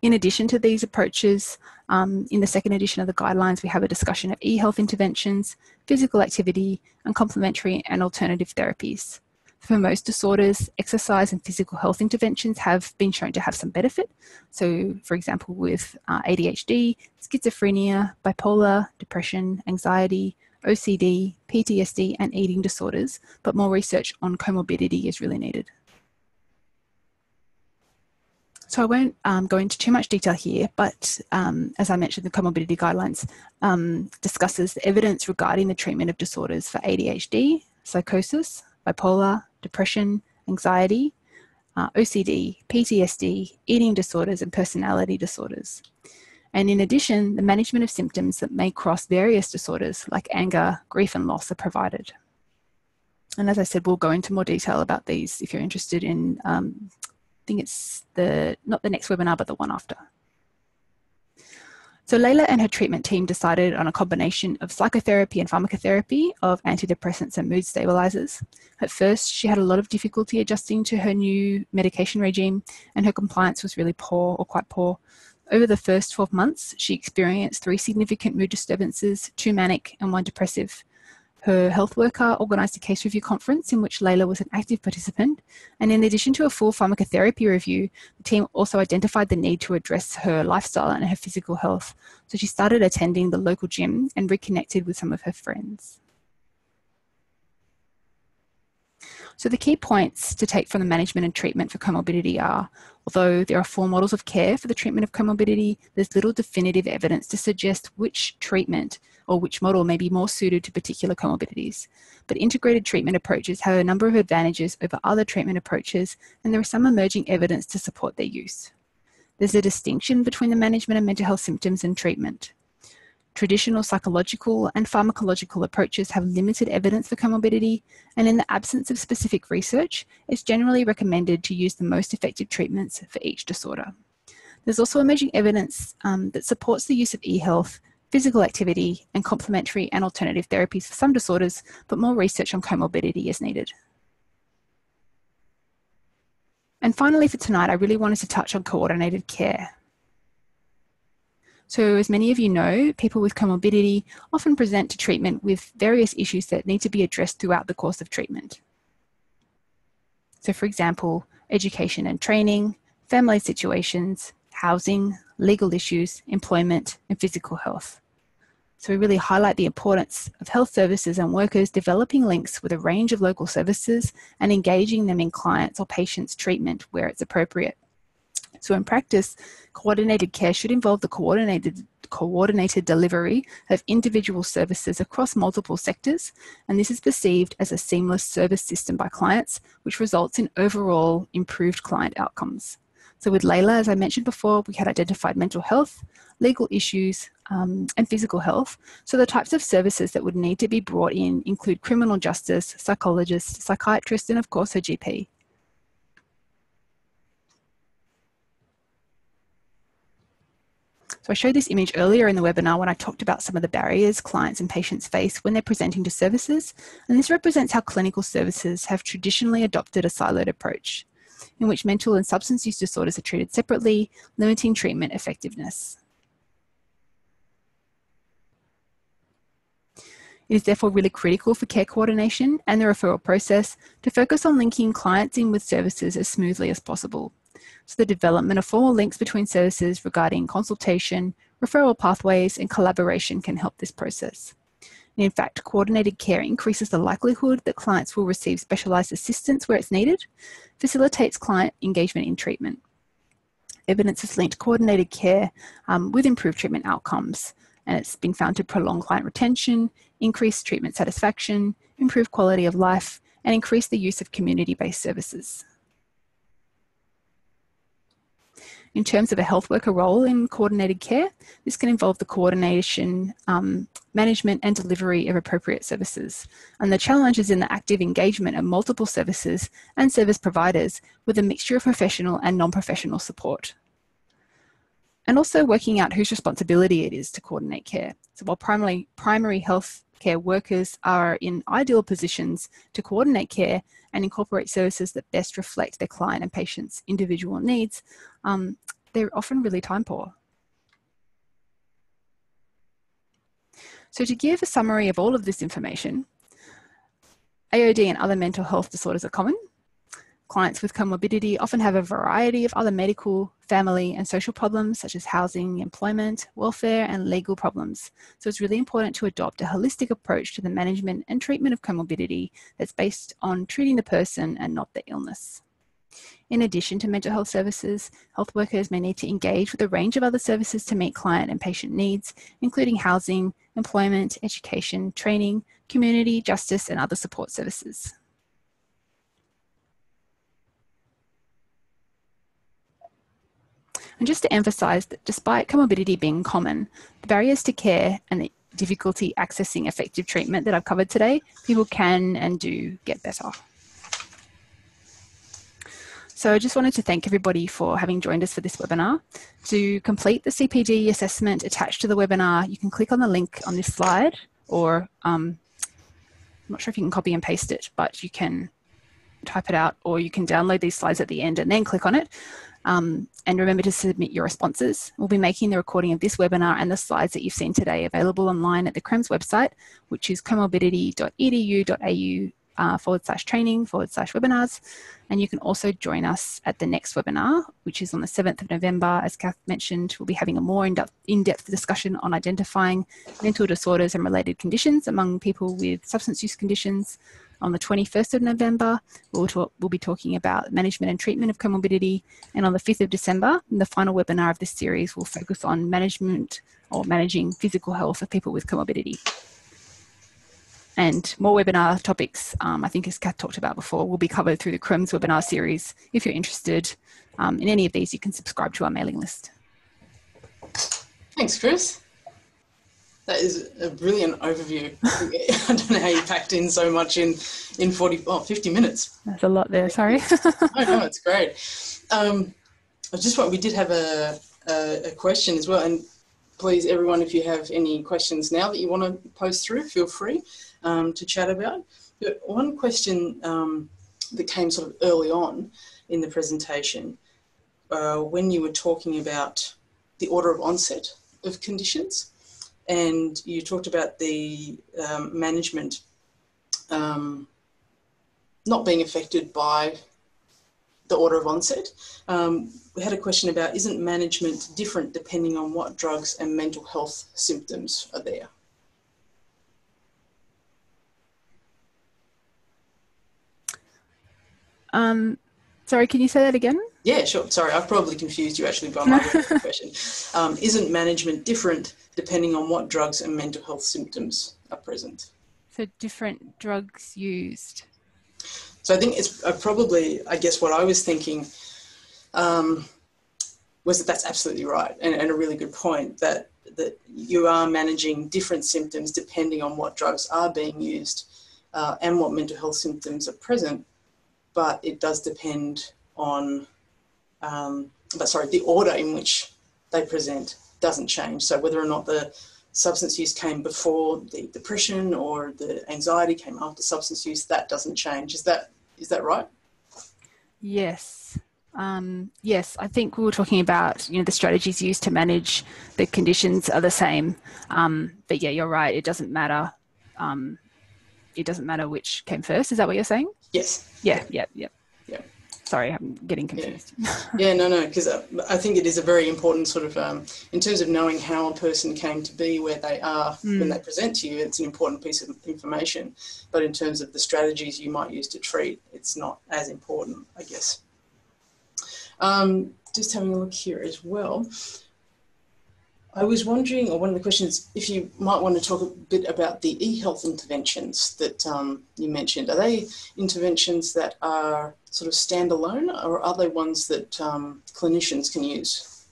In addition to these approaches, um, in the second edition of the guidelines, we have a discussion of e-health interventions, physical activity, and complementary and alternative therapies. For most disorders, exercise and physical health interventions have been shown to have some benefit. So, for example, with uh, ADHD, schizophrenia, bipolar, depression, anxiety, OCD, PTSD, and eating disorders, but more research on comorbidity is really needed. So I won't um, go into too much detail here, but um, as I mentioned, the comorbidity guidelines um, discusses the evidence regarding the treatment of disorders for ADHD, psychosis, bipolar, depression, anxiety, uh, OCD, PTSD, eating disorders, and personality disorders. And in addition, the management of symptoms that may cross various disorders like anger, grief, and loss are provided. And as I said, we'll go into more detail about these if you're interested in um, I think it's the not the next webinar, but the one after. So Layla and her treatment team decided on a combination of psychotherapy and pharmacotherapy of antidepressants and mood stabilizers. At first, she had a lot of difficulty adjusting to her new medication regime, and her compliance was really poor or quite poor. Over the first 12 months, she experienced three significant mood disturbances, two manic and one depressive. Her health worker organised a case review conference in which Layla was an active participant. And in addition to a full pharmacotherapy review, the team also identified the need to address her lifestyle and her physical health. So she started attending the local gym and reconnected with some of her friends. So the key points to take from the management and treatment for comorbidity are, although there are four models of care for the treatment of comorbidity, there's little definitive evidence to suggest which treatment or which model may be more suited to particular comorbidities. But integrated treatment approaches have a number of advantages over other treatment approaches, and there is some emerging evidence to support their use. There's a distinction between the management of mental health symptoms and treatment. Traditional psychological and pharmacological approaches have limited evidence for comorbidity, and in the absence of specific research, it's generally recommended to use the most effective treatments for each disorder. There's also emerging evidence um, that supports the use of e-health physical activity, and complementary and alternative therapies for some disorders, but more research on comorbidity is needed. And finally for tonight, I really wanted to touch on coordinated care. So as many of you know, people with comorbidity often present to treatment with various issues that need to be addressed throughout the course of treatment. So for example, education and training, family situations, housing, legal issues, employment, and physical health. So we really highlight the importance of health services and workers developing links with a range of local services and engaging them in clients or patients' treatment where it's appropriate. So in practice, coordinated care should involve the coordinated coordinated delivery of individual services across multiple sectors, and this is perceived as a seamless service system by clients, which results in overall improved client outcomes. So with Layla, as I mentioned before, we had identified mental health, legal issues, um, and physical health. So, the types of services that would need to be brought in include criminal justice, psychologists, psychiatrists, and of course, a GP. So I showed this image earlier in the webinar when I talked about some of the barriers clients and patients face when they're presenting to services, and this represents how clinical services have traditionally adopted a siloed approach in which mental and substance use disorders are treated separately, limiting treatment effectiveness. It is therefore really critical for care coordination and the referral process to focus on linking clients in with services as smoothly as possible. So the development of formal links between services regarding consultation, referral pathways, and collaboration can help this process. And in fact, coordinated care increases the likelihood that clients will receive specialised assistance where it's needed, facilitates client engagement in treatment. Evidence has linked coordinated care um, with improved treatment outcomes, and it's been found to prolong client retention, increase treatment satisfaction, improve quality of life, and increase the use of community-based services. In terms of a health worker role in coordinated care, this can involve the coordination, um, management and delivery of appropriate services. And the challenge is in the active engagement of multiple services and service providers with a mixture of professional and non-professional support. And also working out whose responsibility it is to coordinate care. So while primary, primary health care workers are in ideal positions to coordinate care and incorporate services that best reflect their client and patient's individual needs, um, they're often really time poor. So to give a summary of all of this information, AOD and other mental health disorders are common, Clients with comorbidity often have a variety of other medical, family, and social problems such as housing, employment, welfare, and legal problems. So it's really important to adopt a holistic approach to the management and treatment of comorbidity that's based on treating the person and not the illness. In addition to mental health services, health workers may need to engage with a range of other services to meet client and patient needs, including housing, employment, education, training, community, justice, and other support services. And just to emphasise that despite comorbidity being common, the barriers to care and the difficulty accessing effective treatment that I've covered today, people can and do get better. So I just wanted to thank everybody for having joined us for this webinar. To complete the CPD assessment attached to the webinar, you can click on the link on this slide or um, I'm not sure if you can copy and paste it, but you can type it out or you can download these slides at the end and then click on it. Um, and remember to submit your responses. We'll be making the recording of this webinar and the slides that you've seen today available online at the CREMS website, which is comorbidity.edu.au uh, forward slash training forward slash webinars. And you can also join us at the next webinar, which is on the 7th of November. As Kath mentioned, we'll be having a more in-depth, in-depth discussion on identifying mental disorders and related conditions among people with substance use conditions, on the 21st of November, we'll, talk, we'll be talking about management and treatment of comorbidity. And on the 5th of December, the final webinar of this series will focus on management or managing physical health of people with comorbidity. And more webinar topics, um, I think as Kath talked about before, will be covered through the CREMS webinar series. If you're interested um, in any of these, you can subscribe to our mailing list. Thanks, Chris. That is a brilliant overview. *laughs* I don't know how you packed in so much in in 40, oh, 50 minutes. That's a lot there, sorry. I know, it's great. Um, I just want, we did have a, a, a, question as well. And please, everyone, if you have any questions now that you want to post through, feel free um, to chat about. But one question um, that came sort of early on in the presentation, uh, when you were talking about the order of onset of conditions, and you talked about the um, management um, not being affected by the order of onset. Um, we had a question about isn't management different depending on what drugs and mental health symptoms are there? Um, sorry, can you say that again? Yeah, sure. Sorry, I've probably confused you actually by my question. Um, isn't management different depending on what drugs and mental health symptoms are present? So different drugs used. So I think it's uh, probably, I guess, what I was thinking um, was that that's absolutely right and, and a really good point that that you are managing different symptoms depending on what drugs are being used uh, and what mental health symptoms are present, but it does depend on um, but sorry, the order in which they present doesn't change. So whether or not the substance use came before the depression or the anxiety came after substance use, that doesn't change. Is that is that right? Yes. Um, yes, I think we were talking about you know the strategies used to manage the conditions are the same, um, but yeah, you're right. It doesn't matter. Um, it doesn't matter which came first. Is that what you're saying? Yes. Yeah. Yeah. Yeah. Yeah. Sorry, I'm getting confused. Yeah, *laughs* yeah no, no, because uh, I think it is a very important sort of um, in terms of knowing how a person came to be where they are mm. when they present to you. It's an important piece of information, but in terms of the strategies you might use to treat, it's not as important, I guess. Um, just having a look here as well. I was wondering, or one of the questions, if you might want to talk a bit about the e-health interventions that um, you mentioned. Are they interventions that are sort of standalone, or are they ones that um, clinicians can use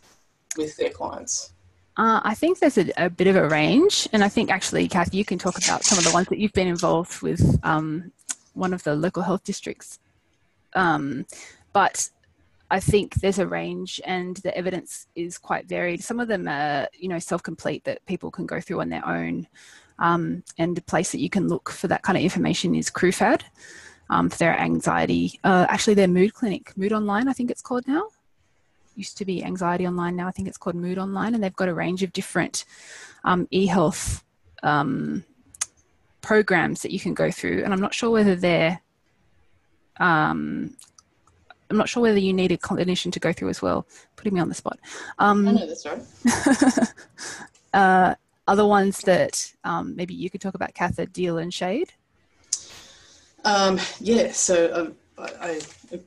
with their clients? Uh, I think there's a, a, bit of a range, and I think actually, Kathy, you can talk about some of the ones that you've been involved with um, one of the local health districts. Um, but I think there's a range and the evidence is quite varied. Some of them are, you know, self-complete that people can go through on their own. Um, and the place that you can look for that kind of information is CRUfAD um, for their anxiety. Uh, actually, their mood clinic, Mood Online, I think it's called now. Used to be Anxiety Online, now I think it's called Mood Online, and they've got a range of different um, e-health um, programs that you can go through. And I'm not sure whether they're um, I'm not sure whether you need a clinician to go through as well. Putting me on the spot. Um, I know that's *laughs* right. uh, other ones that um, maybe you could talk about, Katha, Deal and Shade. Um, yeah, so um, I, I,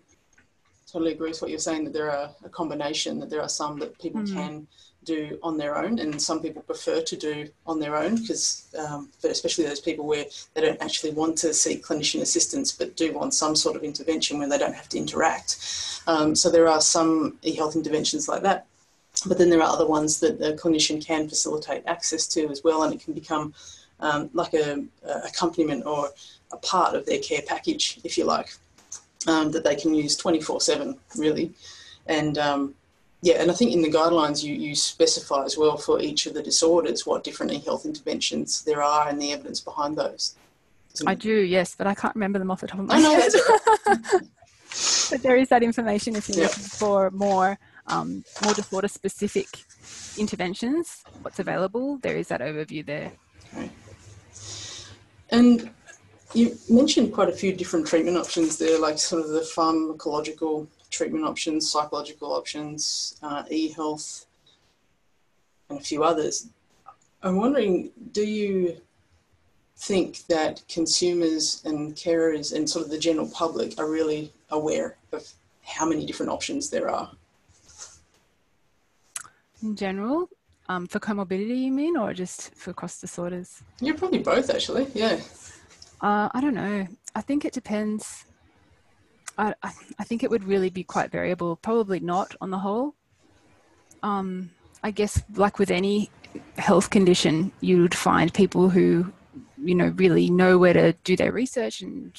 totally agree with what you're saying that there are a combination. That there are some that people mm. can do on their own, and some people prefer to do on their own because, um, especially those people where they don't actually want to seek clinician assistance but do want some sort of intervention where they don't have to interact. Um, so there are some e-health interventions like that, but then there are other ones that the clinician can facilitate access to as well, and it can become um, like a, a, accompaniment or a part of their care package, if you like, um, that they can use 24/7 really, and um, yeah, and I think in the guidelines you, you specify as well for each of the disorders what different e-health interventions there are and the evidence behind those. I do, yes, but I can't remember them off the top of my head. *laughs* *laughs* but there is that information if you're yeah. looking for more um, more disorder specific interventions. What's available? There is that overview there. Okay. And you mentioned quite a few different treatment options there, like sort of the pharmacological treatment options, psychological options, uh, e-health, and a few others. I'm wondering, do you think that consumers and carers and sort of the general public are really aware of how many different options there are? In general, um, for comorbidity, you mean, or just for cross disorders? Yeah, probably both, actually. Yeah. Uh, I don't know. I think it depends I, I think it would really be quite variable. Probably not on the whole. Um, I guess, like with any health condition, you would find people who, you know, really know where to do their research and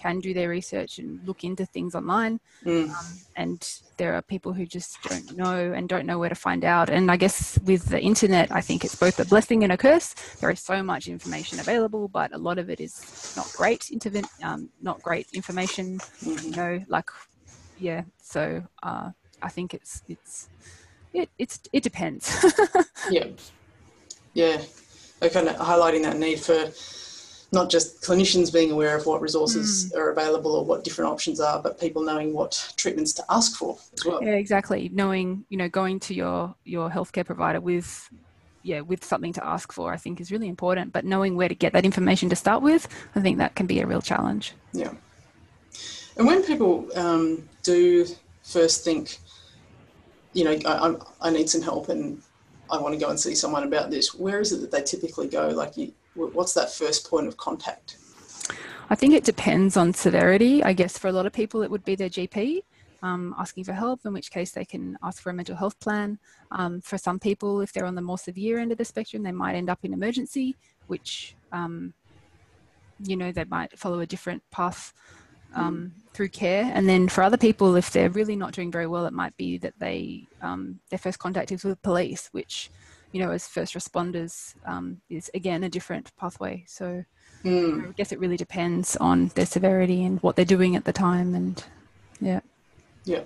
can do their research and look into things online. Mm. Um, and there are people who just don't know and don't know where to find out. And I guess with the internet, I think it's both a blessing and a curse. There is so much information available, but a lot of it is not great interven- um, not great information. Mm-hmm. You know, like yeah. So uh, I think it's it's it it's it depends. *laughs* yeah, yeah. They're kind of highlighting that need for not just clinicians being aware of what resources mm. are available or what different options are, but people knowing what treatments to ask for as well. Yeah, exactly. Knowing, you know, going to your your healthcare provider with yeah, with something to ask for, I think is really important. But knowing where to get that information to start with, I think that can be a real challenge. Yeah. And when people um, do first think, you know, I, I need some help and I want to go and see someone about this, where is it that they typically go? Like you, what's that first point of contact? I think it depends on severity. I guess for a lot of people, it would be their GP um, asking for help, in which case they can ask for a mental health plan. Um, for some people, if they're on the more severe end of the spectrum, they might end up in emergency, which, um, you know, they might follow a different path um, through care. And then for other people, if they're really not doing very well, it might be that they um, their first contact is with police, which you know as first responders um, is again a different pathway. So mm. I guess it really depends on their severity and what they're doing at the time, and yeah, yeah.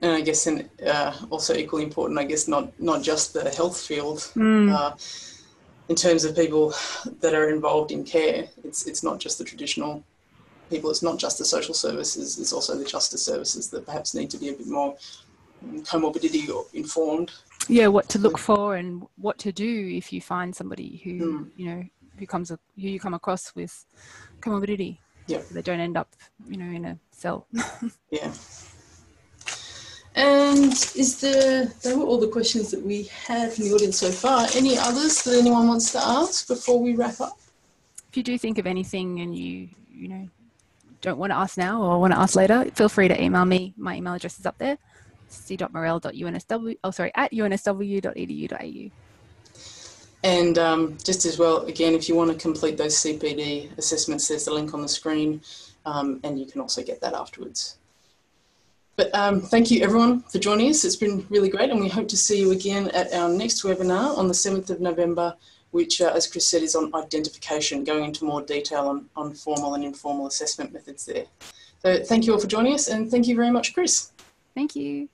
And I guess, and uh, also equally important, I guess, not not just the health field. Mm. Uh, in terms of people that are involved in care, it's it's not just the traditional people. It's not just the social services. It's also the justice services that perhaps need to be a bit more comorbidity informed. Yeah, what to look for and what to do if you find somebody who mm. you know who comes who you come across with comorbidity. Yeah, so they don't end up you know in a cell. *laughs* yeah. And is there, they were all the questions that we had from the audience so far. Any others that anyone wants to ask before we wrap up? If you do think of anything and you, you know, don't want to ask now or want to ask later, feel free to email me. My email address is up there, c.marel.unsw, oh sorry, at unsw.edu.au. And um, just as well, again, if you want to complete those CPD assessments, there's the link on the screen, um, and you can also get that afterwards. But um, thank you everyone for joining us. It's been really great and we hope to see you again at our next webinar on the 7th of November, which uh, as Chris said is on identification, going into more detail on, on formal and informal assessment methods there. So thank you all for joining us and thank you very much, Chris. Thank you.